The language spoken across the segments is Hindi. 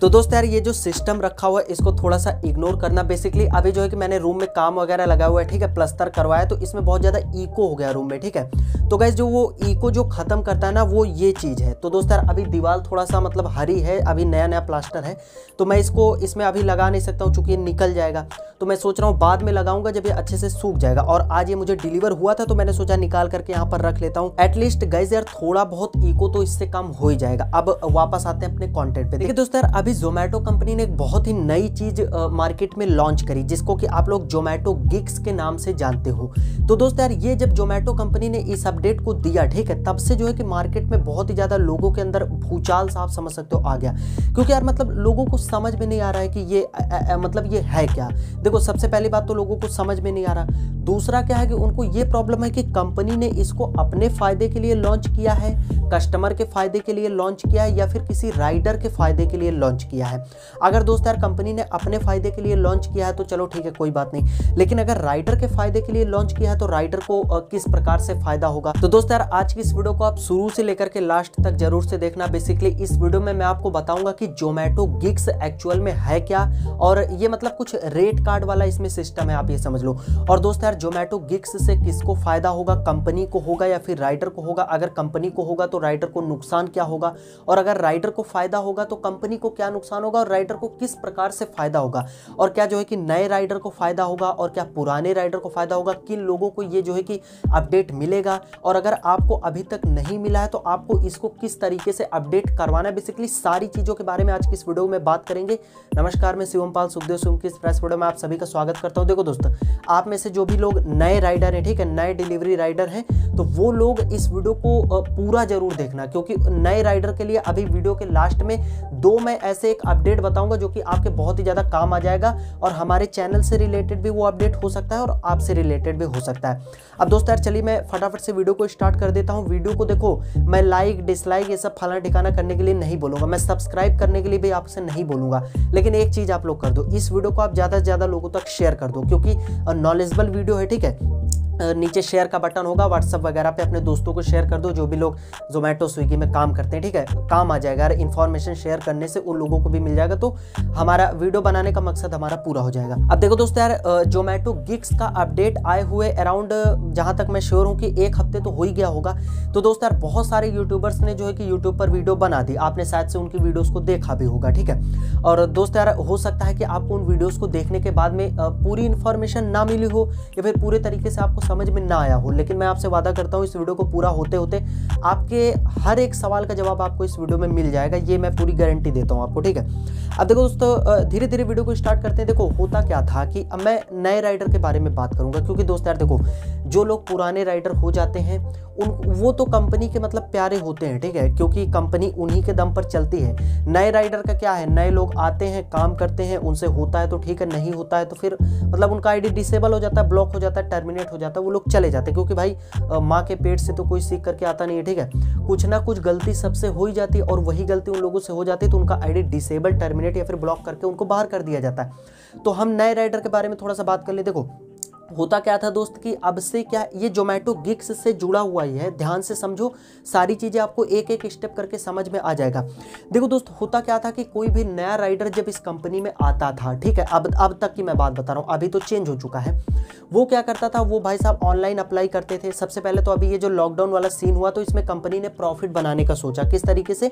तो दोस्त यार, ये जो सिस्टम रखा हुआ है, इसको थोड़ा सा इग्नोर करना। बेसिकली अभी जो है कि मैंने रूम में काम वगैरह लगा हुआ है, ठीक है प्लस्तर करवाया तो इसमें बहुत ज़्यादा इको हो गया रूम में, ठीक है? तो गैस जो वो इको जो खत्म करता है ना, वो ये चीज़ है। तो दोस्त यार, अभी दीवार थोड़ा सा मतलब हरी है, अभी नया नया प्लास्टर है तो मैं इसको, इसमें अभी लगा नहीं सकता हूँ, चूँकि ये निकल जाएगा। तो मैं सोच रहा हूँ, बाद में लगाऊँगा, जब ये अच्छे से सूख जाएगा। और आज ये मुझे डिलीवर हुआ था तो मैंने सोचा निकाल करके यहाँ पर रख लेता हूँ। एटलीस्ट गैस यार, थोड़ा बहुत इको तो इससे कम हो ही जाएगा। अब वापस आते हैं अपने कॉन्टेंट पे। देखिए दोस्त यार अभी जोमेटो कंपनी ने एक बहुत ही नई चीज़ मार्केट में लॉन्च करी जिसको कि आप लोग जोमेटो गिग्स के नाम से जानते हो। तो दोस्त यार ये जब जोमेटो कंपनी ने इस अपडेट को दिया ठीक है तब से जो है कि मार्केट में बहुत ही ज़्यादा लोगों के अंदर भूचाल सा आप समझ सकते हो आ गया। क्योंकि यार मतलब लोगों को समझ में नहीं आ रहा है कि ये आ, आ, मतलब ये है क्या? देखो सबसे पहली बात तो लोगों को समझ में नहीं आ रहा। दूसरा क्या है कि उनको ये प्रॉब्लम है कि कंपनी ने इसको अपने फ़ायदे के लिए लॉन्च किया है कस्टमर के फ़ायदे के लिए लॉन्च किया है या फिर किसी राइडर के फ़ायदे के लिए लॉन्च किया है। अगर दोस्त यार कंपनी ने अपने फ़ायदे के लिए लॉन्च किया है तो चलो ठीक है, कोई बात नहीं। लेकिन अगर राइडर के फ़ायदे के लिए लॉन्च किया है तो राइडर को किस प्रकार से फ़ायदा होगा? तो दोस्त यार, आज की इस वीडियो को आप शुरू से लेकर के लास्ट तक ज़रूर से देखना। बेसिकली इस वीडियो में मैं आपको बताऊँगा कि जोमेटो गिग्स एक्चुअल में है क्या, और ये मतलब कुछ रेट कार्ड वाला इसमें सिस्टम है, आप ये समझ लो। और दोस्त यार जोमेटो गिग्स से किसको फ़ायदा होगा? कंपनी को होगा या फिर राइडर को होगा? अगर कंपनी को होगा तो राइडर को नुकसान क्या होगा? और अगर राइडर को फ़ायदा होगा तो कंपनी को क्या नुकसान होगा और राइडर को किस प्रकार से फ़ायदा होगा? और क्या जो है कि नए राइडर को फ़ायदा होगा और क्या पुराने राइडर को फ़ायदा होगा? किन लोगों को ये जो है कि अपडेट मिलेगा? और अगर आपको अभी तक नहीं मिला है तो आपको इसको किस तरीके से अपडेट करवाना है? बेसिकली सारी चीज़ों के बारे में आज की इस वीडियो में बात करेंगे। नमस्कार, मैं शिवम पाल, सुखदेव सिंह की इस प्रेस वीडियो में आप सभी का स्वागत करता हूँ। देखो दोस्तों, आप में से जो भी लोग नए राइडर हैं, ठीक है, नए डिलीवरी राइडर हैं तो वो लोग इस वीडियो को पूरा ज़रूर देखना, क्योंकि नए राइडर के लिए अभी वीडियो के लास्ट में दो मैं ऐसे एक अपडेट बताऊँगा जो कि आपके बहुत ही ज़्यादा काम आ जाएगा और हमारे चैनल से रिलेटेड भी वो अपडेट हो सकता है और आपसे रिलेटेड भी हो सकता है। अब दोस्तों यार, चलिए मैं फटाफट से वीडियो को स्टार्ट कर देता हूँ। वीडियो को देखो, मैं लाइक डिसलाइक ये सब फलाना ठिकाना करने के लिए नहीं बोलूँगा। मैं सब्सक्राइब करने के लिए भी आपसे नहीं बोलूँगा। लेकिन एक चीज़ आप लोग कर दो, इस वीडियो को आप ज़्यादा से ज़्यादा लोगों तक शेयर कर दो, क्योंकि नॉलेजबल वीडियो है, ठीक है? नीचे शेयर का बटन होगा व्हाट्सअप वगैरह पे अपने दोस्तों को शेयर कर दो, जो भी लोग जोमेटो स्विगी में काम करते हैं, ठीक है? काम आ जाएगा इन्फॉर्मेशन शेयर करने से उन लोगों को भी मिल जाएगा तो हमारा वीडियो बनाने का मकसद हमारा पूरा हो जाएगा। अब देखो दोस्तों यार जोमेटो गिग्स का अपडेट आए हुए अराउंड जहाँ तक मैं श्योर हूँ कि एक हफ़्ते तो हो ही गया होगा। तो दोस्त यार, बहुत सारे यूट्यूबर्स ने जो है कि यूट्यूब पर वीडियो बना दी। आपने शायद से उनकी वीडियोज़ को देखा भी होगा, ठीक है? और दोस्त यार, हो सकता है कि आपको उन वीडियोज़ को देखने के बाद में पूरी इन्फॉर्मेशन ना मिली हो, या फिर पूरे तरीके से आपको समझ में ना आया हो। लेकिन मैं आपसे वादा करता हूँ, इस वीडियो को पूरा होते होते आपके हर एक सवाल का जवाब आपको इस वीडियो में मिल जाएगा। ये मैं पूरी गारंटी देता हूँ आपको, ठीक है? अब देखो दोस्तों धीरे धीरे वीडियो को स्टार्ट करते हैं। देखो, होता क्या था कि अब मैं नए राइडर के बारे में बात करूँगा, क्योंकि दोस्त यार देखो, जो लोग पुराने राइडर हो जाते हैं उन, वो तो कंपनी के मतलब प्यारे होते हैं, ठीक है? क्योंकि कंपनी उन्हीं के दम पर चलती है। नए राइडर का क्या है? नए लोग आते हैं, काम करते हैं, उनसे होता है तो ठीक है, नहीं होता है तो फिर मतलब उनका आईडी डिसेबल हो जाता है ब्लॉक हो जाता है टर्मिनेट हो जाता है, वो लोग चले जाते हैं। क्योंकि भाई माँ के पेट से तो कोई सीख करके आता नहीं है, ठीक है? कुछ ना कुछ गलती सबसे हो ही जाती है और वही गलती उन लोगों से हो जाती है तो उनका आईडी डिसेबल टर्मिनेट या फिर ब्लॉक करके उनको बाहर कर दिया जाता है। तो हम नए राइडर के बारे में थोड़ा सा बात कर ले। देखो होता क्या था दोस्त कि अब से क्या ये जोमेटो गिग्स से जुड़ा हुआ ही है? ध्यान से समझो, सारी चीज़ें आपको एक एक स्टेप करके समझ में आ जाएगा। देखो दोस्त, होता क्या था कि कोई भी नया राइडर जब इस कंपनी में आता था, ठीक है? अब अब तक की मैं बात बता रहा हूँ, अभी तो चेंज हो चुका है। वो क्या करता था, वो भाई साहब ऑनलाइन अप्लाई करते थे। सबसे पहले तो अभी ये जो लॉकडाउन वाला सीन हुआ तो इसमें कंपनी ने प्रॉफिट बनाने का सोचा। किस तरीके से?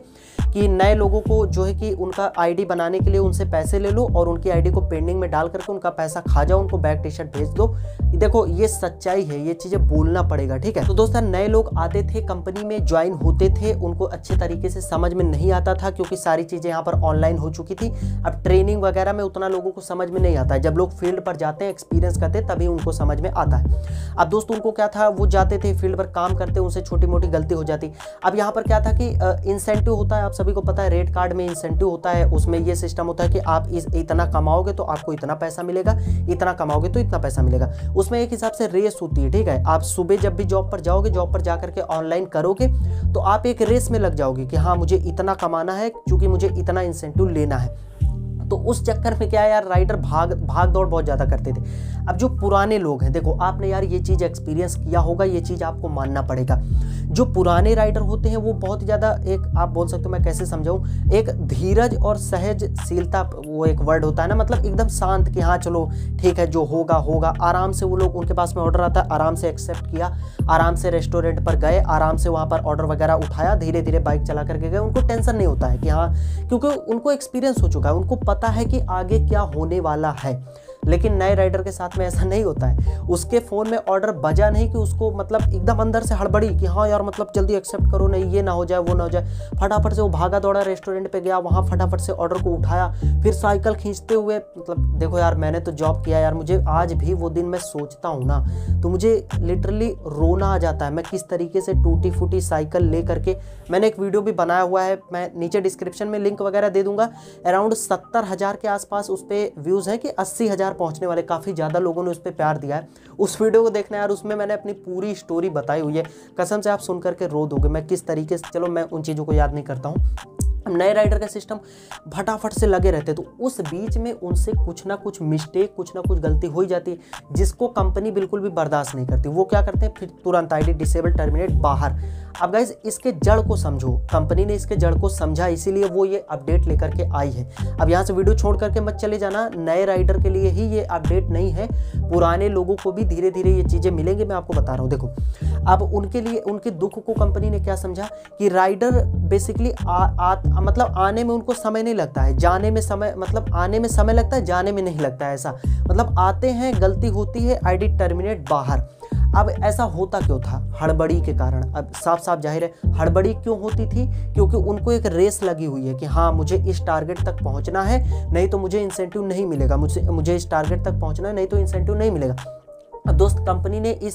कि नए लोगों को जो है कि उनका आईडी बनाने के लिए उनसे पैसे ले लो और उनकी आईडी को पेंडिंग में डाल करके उनका पैसा खा जाओ, उनको बैग टी शर्ट भेज दो। देखो, ये सच्चाई है, ये चीज़ें बोलना पड़ेगा, ठीक है? तो दोस्तों नए लोग आते थे कंपनी में ज्वाइन होते थे, उनको अच्छे तरीके से समझ में नहीं आता था, क्योंकि सारी चीज़ें यहाँ पर ऑनलाइन हो चुकी थी। अब ट्रेनिंग वगैरह में उतना लोगों को समझ में नहीं आता है। जब लोग फ़ील्ड पर जाते हैं एक्सपीरियंस करते तभी उनको समझ में आता है। अब दोस्त, उनको क्या था, वो जाते थे फ़ील्ड पर काम करते, उनसे छोटी मोटी गलती हो जाती। अब यहाँ पर क्या था कि इंसेंटिव होता है, आप सभी को पता है रेड कार्ड में इंसेंटिव होता है, उसमें ये सिस्टम होता है कि आप इतना कमाओगे तो आपको इतना पैसा मिलेगा, इतना कमाओगे तो इतना पैसा मिलेगा। उसमें एक हिसाब से रेस होती है, ठीक है? आप सुबह जब भी जॉब पर जाओगे जॉब पर जाकर के ऑनलाइन करोगे तो आप एक रेस में लग जाओगे कि हाँ मुझे इतना कमाना है, क्योंकि मुझे इतना इंसेंटिव लेना है। तो उस चक्कर में क्या यार राइडर भाग भाग दौड़ बहुत ज़्यादा करते थे। अब जो पुराने लोग हैं, देखो, आपने यार ये चीज़ एक्सपीरियंस किया होगा, ये चीज़ आपको मानना पड़ेगा। जो पुराने राइडर होते हैं, वो बहुत ज़्यादा एक, आप बोल सकते हो मैं कैसे समझाऊँ? एक धीरज और सहजशीलता, वो एक वर्ड होता है ना मतलब एकदम शांत कि हाँ चलो, ठीक है, जो होगा होगा। आराम से वो लोग उनके पास में ऑर्डर आता, आराम से एक्सेप्ट किया, आराम से रेस्टोरेंट पर गए, आराम से वहाँ पर ऑर्डर वगैरह उठाया धीरे धीरे बाइक चला करके गए। उनको टेंशन नहीं होता है कि हाँ क्योंकि उनको एक्सपीरियंस हो चुका है, उनको पता है कि आगे क्या होने वाला है। लेकिन नए राइडर के साथ में ऐसा नहीं होता है। उसके फ़ोन में ऑर्डर बजा नहीं कि उसको मतलब एकदम अंदर से हड़बड़ी कि हाँ यार मतलब जल्दी एक्सेप्ट करो, नहीं, ये ना हो जाए, वो ना हो जाए। फटाफट से वो भागा दौड़ा रेस्टोरेंट पर गया, वहाँ फटाफट से ऑर्डर को उठाया। फिर साइकिल खींचते हुए मतलब देखो यार, मैंने तो जॉब किया यार, मुझे आज भी वो दिन मैं सोचता हूँ ना। तो मुझे लिटरली रोना आ जाता है, मैं किस तरीके से टूटी फूटी साइकिल ले करके मैंने एक वीडियो भी बनाया हुआ है, मैं नीचे डिस्क्रिप्शन में लिंक वगैरह दे दूँगा। अराउंड सत्तर हज़ार के आसपास उस पर व्यूज़ है कि अस्सी हज़ार पहुँचने वाले काफ़ी ज़्यादा लोगों ने उस पर प्यार दिया है। उस वीडियो को देखना यार, उसमें मैंने अपनी पूरी स्टोरी बताई हुई है। कसम से आप सुन करके रो दोगे। मैं किस तरीके से चलो, मैं उन चीज़ों को याद नहीं करता हूँ। नए राइडर का सिस्टम फटाफट से लगे रहते तो उस बीच में उनसे कुछ ना कुछ मिस्टेक कुछ ना कुछ गलती हो ही जाती है, जिसको कंपनी बिल्कुल भी बर्दाश्त नहीं करती। वो क्या करते हैं? फिर तुरंत आईडी डिसेबल टर्मिनेट बाहर। अब गाइज़ इसके जड़ को समझो। कंपनी ने इसके जड़ को समझा, इसीलिए वो ये अपडेट लेकर के आई है। अब यहाँ से वीडियो छोड़ करके मत चले जाना। नए राइडर के लिए ही ये अपडेट नहीं है। पुराने लोगों को भी धीरे धीरे ये चीज़ें मिलेंगी, मैं आपको बता रहा हूँ। देखो, अब उनके लिए, उनके दुख को कंपनी ने क्या समझा कि राइडर बेसिकली मतलब आने में उनको समय नहीं लगता है। जाने में समय मतलब आने में समय लगता है, जाने में नहीं लगता है ऐसा। मतलब आते हैं, गलती होती है आईडी टर्मिनेट बाहर। अब ऐसा होता क्यों था? हड़बड़ी के कारण। अब साफ़ साफ़ ज़ाहिर है, हड़बड़ी क्यों होती थी? क्योंकि उनको एक रेस लगी हुई है कि हाँ मुझे इस टारगेट तक पहुँचना है, नहीं तो मुझे इंसेंटिव नहीं मिलेगा। मुझे मुझे इस टारगेट तक पहुँचना है, नहीं तो इंसेंटिव नहीं मिलेगा। दोस्त कंपनी ने इस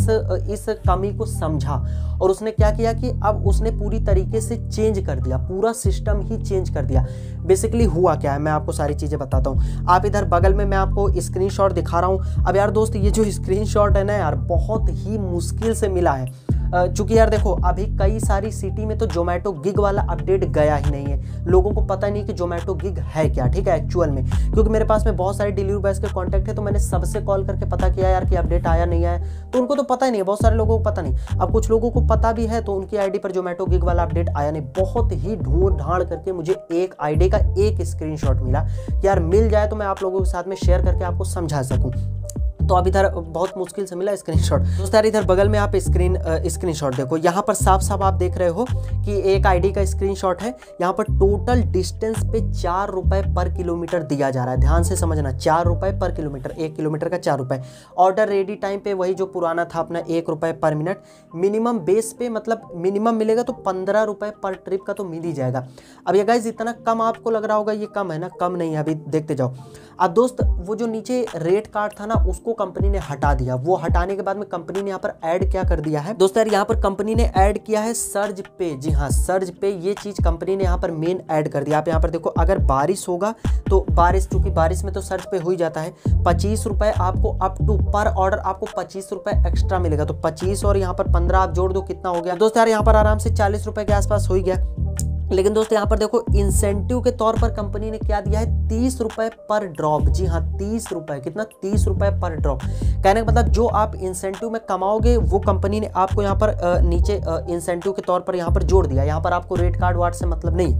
इस कमी को समझा और उसने क्या किया कि अब उसने पूरी तरीके से चेंज कर दिया, पूरा सिस्टम ही चेंज कर दिया। बेसिकली हुआ क्या है, मैं आपको सारी चीज़ें बताता हूँ। आप इधर बगल में मैं आपको स्क्रीनशॉट दिखा रहा हूँ। अब यार दोस्त, ये जो स्क्रीनशॉट है ना यार, बहुत ही मुश्किल से मिला है। चूँकि यार देखो, अभी कई सारी सिटी में तो जोमेटो गिग वाला अपडेट गया ही नहीं है। लोगों को पता नहीं कि जोमेटो गिग है क्या, ठीक है एक्चुअल में। क्योंकि मेरे पास में बहुत सारे डिलीवरी बॉयज़ के कॉन्टैक्ट है तो मैंने सबसे कॉल करके पता किया यार कि अपडेट आया नहीं आया। तो उनको तो पता ही नहीं है, बहुत सारे लोगों को पता नहीं। अब कुछ लोगों को पता भी है तो उनकी आईडी पर जोमेटो गिग वाला अपडेट आया नहीं। बहुत ही ढूंढ ढाड़ करके मुझे एक आईडी का एक स्क्रीन मिला यार मिल जाए तो मैं आप लोगों के साथ में शेयर करके आपको समझा सकूँ। तो अब इधर, बहुत मुश्किल से मिला स्क्रीनशॉट दोस्त यार, इधर बगल में आप स्क्रीन स्क्रीनशॉट देखो। यहाँ पर साफ़ साफ़ आप देख रहे हो कि एक आईडी का स्क्रीनशॉट है। यहाँ पर टोटल डिस्टेंस पे चार रुपए पर किलोमीटर दिया जा रहा है। ध्यान से समझना, चार रुपए पर किलोमीटर एक किलोमीटर का चार रुपए। ऑर्डर रेडी टाइम पे वही जो पुराना था अपना एक रुपए पर मिनट मिनिमम बेस पे मतलब मिनिमम मिलेगा तो पंद्रह रुपए पर ट्रिप का तो मिल ही जाएगा। अब ये गाइज़ इतना कम आपको लग रहा होगा, ये कम है ना? कम नहीं है, अभी देखते जाओ। अब दोस्त, वो जो नीचे रेट कार्ड था ना, उसको कंपनी ने हटा दिया। वो हटाने के बाद में कंपनी ने यहाँ पर ऐड क्या कर दिया है? दोस्त, यार, यहाँ पर कंपनी ने ऐड किया है सर्ज पे जी हाँ सर्ज पे ये चीज़ कंपनी ने यहाँ पर मेन ऐड कर दिया। आप यहाँ पर देखो, अगर बारिश होगा तो बारिश चूँकि बारिश में तो सर्ज पे हो ही जाता है। पच्चीस रुपए आपको अप टू पर ऑर्डर आपको पच्चीस रुपए एक्स्ट्रा मिलेगा। तो पच्चीस और यहाँ पर पंद्रह आप जोड़ दो, कितना हो गया? दोस्तों, यार, यहाँ पर आराम से चालीस रुपए के आसपास हो ही गया। लेकिन दोस्तों, यहाँ पर देखो इंसेंटिव के तौर पर कंपनी ने क्या दिया है? तीस रुपए पर ड्रॉप जी हाँ तीस रुपए। कितना? तीस रुपए पर ड्रॉप कहने का मतलब जो आप इंसेंटिव में कमाओगे, वो कंपनी ने आपको यहाँ पर नीचे इंसेंटिव के तौर पर यहाँ पर जोड़ दिया। यहाँ पर आपको रेट कार्ड वार्ड से मतलब नहीं।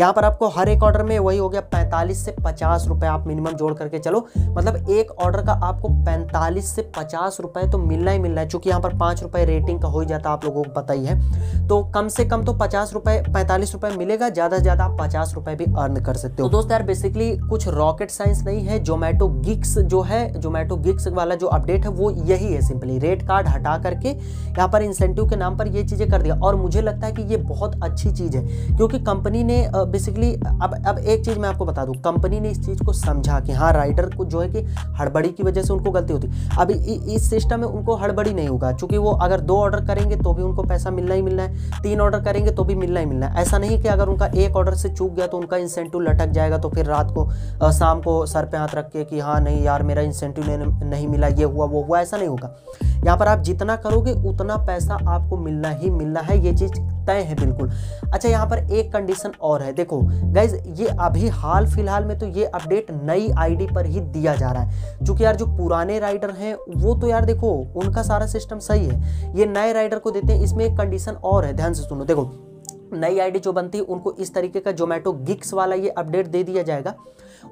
यहाँ पर आपको हर एक ऑर्डर में वही हो गया, पैंतालीस से पचास रुपए आप मिनिमम जोड़ करके चलो। मतलब एक ऑर्डर का आपको पैंतालीस से पचास रुपए तो मिलना ही मिलना है, चूँकि यहाँ पर पाँच रुपए रेटिंग का हो जाता आप लोगों को पता ही है। तो कम से कम तो पचास रुपए, पैंतालीस रुपए मिलेगा, ज़्यादा से ज़्यादा आप पचास रुपए भी अर्न कर सकते हो। तो दोस्त यार बेसिकली कुछ रॉकेट साइंस नहीं है जोमेटो गिक्स जो है जोमेटो गिक्स वाला जो अपडेट है, वो यही है सिंपली रेट कार्ड हटा करके यहाँ पर इंसेंटिव के नाम पर ये चीज़ें कर दिया। और मुझे लगता है कि ये बहुत अच्छी चीज़ है, क्योंकि कंपनी ने बेसिकली अब अब एक चीज़ मैं आपको बता दूँ। कंपनी ने इस चीज़ को समझा कि हाँ राइडर को जो है कि हड़बड़ी की वजह से उनको गलती होती। अभी इस सिस्टम में उनको हड़बड़ी नहीं होगा क्योंकि वो अगर दो ऑर्डर करेंगे तो भी उनको पैसा मिलना ही मिलना है। तीन ऑर्डर करेंगे तो भी मिलना ही मिलना है। ऐसा नहीं कि अगर उनका एक ऑर्डर से चूक गया तो उनका इंसेंटिव लटक जाएगा तो फिर रात को शाम को सर पे हाथ रख के कि हाँ नहीं यार, मेरा इंसेंटिव नहीं मिला, ये हुआ, वो हुआ, ऐसा नहीं होगा। यहाँ पर आप जितना करोगे, उतना पैसा आपको मिलना ही मिलना है, ये चीज़ तय है बिल्कुल। अच्छा यहाँ पर एक कंडीशन और है, देखो गाइज़ ये अभी हाल फ़िलहाल में तो ये अपडेट नई आईडी पर ही दिया जा रहा है। क्योंकि यार जो पुराने राइडर हैं, वो तो यार देखो, उनका सारा सिस्टम सही है। ये नए राइडर को देते हैं, इसमें एक कंडीशन और है, ध्यान से सुनो, देखो नई आईडी जो बनती है, उनको इस तरीके का जोमेटो गिक्स वाला ये अपडेट दे दिया जाएगा।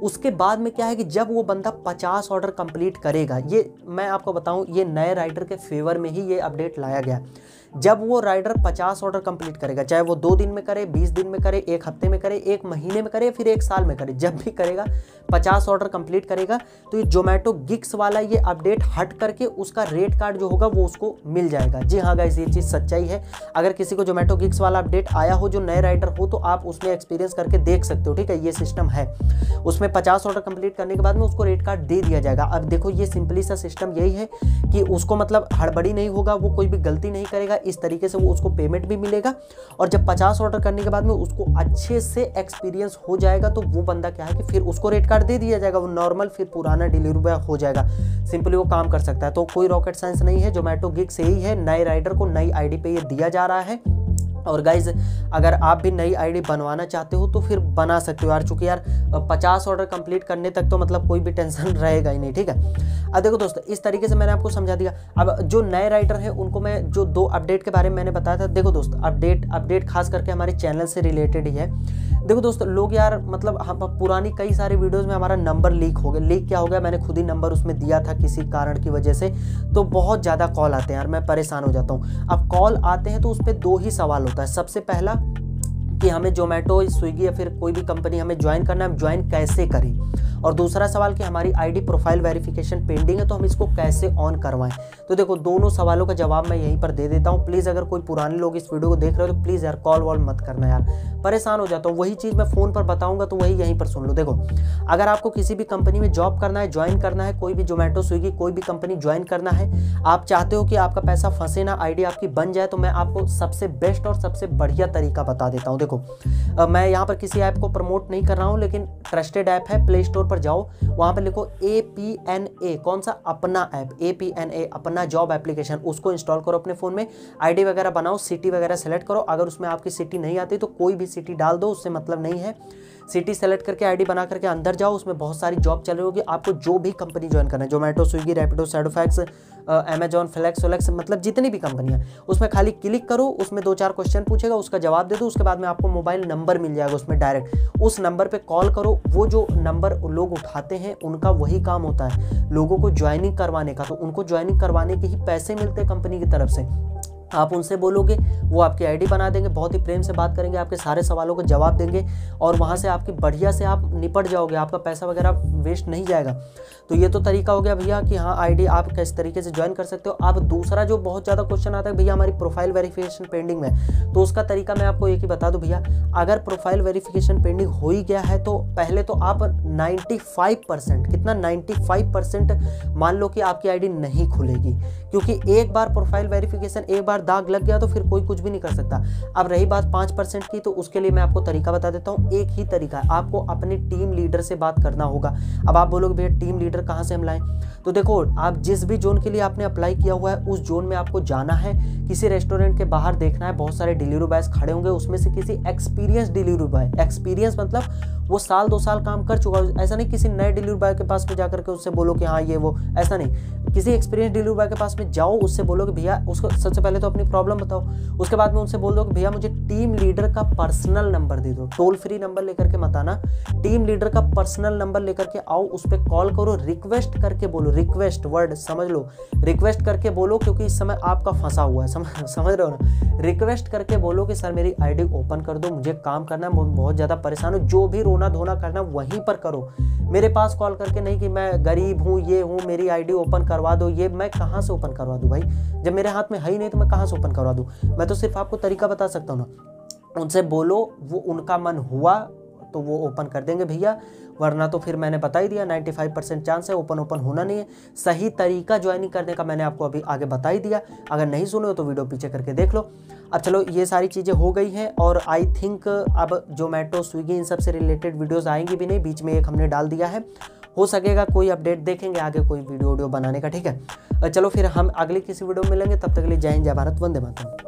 उसके बाद में क्या है कि जब वो बंदा पचास ऑर्डर कंप्लीट करेगा, ये मैं आपको बताऊँ, ये नए राइडर के फेवर में ही ये अपडेट लाया गया। जब वो राइडर पचास ऑर्डर कंप्लीट करेगा, चाहे वो दो दिन में करे, बीस दिन में करे, एक हफ़्ते में करे, एक महीने में करे, फिर एक साल में करे, जब भी करेगा, पचास ऑर्डर कंप्लीट करेगा तो ये जोमेटो गिक्स वाला ये अपडेट हट करके उसका रेट कार्ड जो होगा वो उसको मिल जाएगा। जी हाँ गाइस ये चीज़ सच्चाई है। अगर किसी को जोमेटो गिक्स वाला अपडेट आया हो, जो नए राइडर हो तो आप उसमें एक्सपीरियंस करके देख सकते हो, ठीक है? ये सिस्टम है। उसमें पचास ऑर्डर कंप्लीट करने के बाद में उसको रेट कार्ड दे दिया जाएगा। अब देखो, ये सिंपली सा सिस्टम यही है कि उसको मतलब हड़बड़ी नहीं होगा, वो कोई भी गलती नहीं करेगा। इस तरीके से वो उसको पेमेंट भी मिलेगा और जब पचास ऑर्डर करने के बाद में उसको अच्छे से एक्सपीरियंस हो जाएगा तो वो बंदा क्या है कि फिर उसको रेट कार्ड दे दिया जाएगा, वो नॉर्मल फिर पुराना डिलीवरी बॉय हो जाएगा। सिंपली वो काम कर सकता है। तो कोई रॉकेट साइंस नहीं है जोमेटो गिग से ही है, नए राइडर को नई आईडी पे ये दिया जा रहा है। और गाइज़ अगर आप भी नई आईडी बनवाना चाहते हो तो फिर बना सकते हो यार। चूँकि यार पचास ऑर्डर कंप्लीट करने तक तो मतलब कोई भी टेंशन रहेगा ही नहीं, ठीक है? अब देखो दोस्तों, इस तरीके से मैंने आपको समझा दिया। अब जो नए राइटर हैं, उनको मैं जो दो अपडेट के बारे में मैंने बताया था, देखो दोस्त अपडेट अपडेट खास करके हमारे चैनल से रिलेटेड ही है। देखो दोस्तों, लोग यार मतलब हम पुरानी कई सारी वीडियोज़ में हमारा नंबर लीक हो गया। लीक क्या हो गया? मैंने खुद ही नंबर उसमें दिया था किसी कारण की वजह से। तो बहुत ज़्यादा कॉल आते हैं यार, मैं परेशान हो जाता हूँ। अब कॉल आते हैं तो उस पर दो ही सवाल होता है। सबसे पहला कि हमें जोमेटो स्विगी या फिर कोई भी कंपनी हमें ज्वाइन करना है ज्वाइन कैसे करें? और दूसरा सवाल कि हमारी आईडी प्रोफ़ाइल वेरिफिकेशन पेंडिंग है तो हम इसको कैसे ऑन करवाएँ? तो देखो, दोनों सवालों का जवाब मैं यहीं पर दे देता हूँ। प्लीज़ अगर कोई पुराने लोग इस वीडियो को देख रहे हो तो प्लीज़ यार कॉल वॉल मत करना यार। परेशान हो जाता हूँ। वही चीज़ मैं फ़ोन पर बताऊँगा तो वही यहीं पर सुन लो। देखो, अगर आपको किसी भी कंपनी में जॉब करना है ज्वाइन करना है, कोई भी जोमेटो स्विगी कोई भी कंपनी ज्वाइन करना है, आप चाहते हो कि आपका पैसा फंसे ना आईडी आपकी बन जाए तो मैं आपको सबसे बेस्ट और सबसे बढ़िया तरीका बता देता हूँ। देखो आ, मैं यहाँ पर किसी ऐप को प्रमोट नहीं कर रहा हूँ लेकिन ट्रस्टेड ऐप है प्ले स्टोर पर जाओ वहाँ पर लिखो ए पी एन ए कौन सा अपना app A P N A अपना जॉब एप्लीकेशन उसको इंस्टॉल करो अपने फ़ोन में आईडी वगैरह बनाओ सिटी वगैरह सेलेक्ट करो अगर उसमें आपकी सिटी नहीं आती तो कोई भी सिटी डाल दो उससे मतलब नहीं है। सिटी सेलेक्ट करके आईडी बना करके अंदर जाओ, उसमें बहुत सारी जॉब चल रही होगी। आपको जो भी कंपनी ज्वाइन करना है Zomato Swiggy Rapido Shadowfax Amazon Flex वलैक्स मतलब जितनी भी कंपनियाँ उसमें खाली क्लिक करो, उसमें दो चार क्वेश्चन पूछेगा, उसका जवाब दे दो, उसके बाद में आपको मोबाइल नंबर मिल जाएगा उसमें डायरेक्ट उस नंबर पर कॉल करो, वो जो नंबर लोग उठाते हैं, उनका वही काम होता है। लोगों को ज्वाइनिंग करवाने का तो उनको ज्वाइनिंग करवाने के ही पैसे मिलते हैं कंपनी की तरफ़ से। आप उनसे बोलोगे, वो आपकी आईडी बना देंगे, बहुत ही प्रेम से बात करेंगे, आपके सारे सवालों का जवाब देंगे और वहाँ से आपकी बढ़िया से आप निपट जाओगे, आपका पैसा वगैरह वेस्ट नहीं जाएगा। तो ये तो तरीका हो गया भैया कि हाँ आईडी आप किस तरीके से ज्वाइन कर सकते हो। आप दूसरा जो बहुत ज़्यादा क्वेश्चन आता है भैया हमारी प्रोफ़ाइल वेरिफिकेशन पेंडिंग में तो उसका तरीका मैं आपको एक ही बता दूँ भैया, अगर प्रोफ़ाइल वेरिफिकेशन पेंडिंग हो ही गया है तो पहले तो आप नाइन्टी कितना नाइन्टी मान लो कि आपकी आईडी नहीं खुलेगी, क्योंकि एक बार प्रोफ़ाइल वेरिफिकेशन एक बार दाग लग गया तो फिर कोई कुछ भी नहीं कर सकता। अब रही बात पाँच परसेंट की तो उसके लिए मैं आपको तरीका बता देता हूँ। एक ही तरीका है, आपको अपने टीम लीडर से बात करना होगा। अब आप बोलोगे, भैया, टीम लीडर कहाँ से हम लाएँ? तो देखो, आप जिस भी जोन के लिए आपने अप्लाई किया हुआ है, उस जोन में आपको जाना है। किसी रेस्टोरेंट के बाहर देखना है, बहुत सारे डिलीवरी बॉयज़ खड़े होंगे, उसमें से किसी एक्सपीरियंस डिलीवरी बॉय, एक्सपीरियंस मतलब वो साल दो साल काम कर चुका है। ऐसा नहीं किसी नए डिलीवरी बॉय के पास में जाकर के उससे बोलो कि हाँ ये वो, ऐसा नहीं। किसी एक्सपीरियंस बॉय के पास में जाओ, उससे बोलो कि भैया, उसको सबसे पहले तो अपनी प्रॉब्लम बताओ। उसके बाद में उनसे बोल दो कि भैया, मुझे टीम लीडर का पर्सनल नंबर दे दो। टोल फ्री नंबर लेकर के मत आना। टीम लीडर का पर्सनल नंबर लेकर के आओ, उस पर कॉल करो रिक्वेस्ट करके बोलो। रिक्वेस्ट वर्ड समझ लो। रिक्वेस्ट करके बोलो क्योंकि इस समय आपका फंसा हुआ है। समझ समझ रहे हो ना? रिक्वेस्ट करके बोलो कि, सर, मेरी आईडी ओपन कर दो, मुझे काम करना है बहुत ज़्यादा परेशान हूँ। जो भी रोना धोना करना वहीं पर करो। मेरे पास कॉल करके नहीं कि मैं गरीब हूँ, ये हूँ, मेरी आईडी ओपन करवा दो, ये मैं कहाँ से ओपन करवा दूँ भाई? जब मेरे हाथ में है ही नहीं तो मैं कहाँ से ओपन करवा दूँ? मैं तो सिर्फ़ आपको तरीका बता सकता हूँ ना। उनसे बोलो, वो उनका मन हुआ तो वो ओपन कर देंगे भैया। वरना तो फिर मैंने बता ही दिया 95 परसेंट चांस है ओपन ओपन होना नहीं है। सही तरीका ज्वाइनिंग करने का मैंने आपको अभी आगे बता ही दिया। अगर नहीं सुने हो तो वीडियो पीछे करके देख लो। अब चलो, ये सारी चीज़ें हो गई हैं और आई थिंक अब जोमेटो स्विगी इन सबसे रिलेटेड वीडियोज़ आएँगी भी नहीं। बीच में एक हमने डाल दिया है। हो सकेगा, कोई अपडेट देखेंगे, आगे कोई वीडियो वीडियो बनाने का, ठीक है? चलो फिर हम अगली किसी वीडियो में मिलेंगे, तब तक के लिए जय हिंद, जय भारत, वंदे मातरम।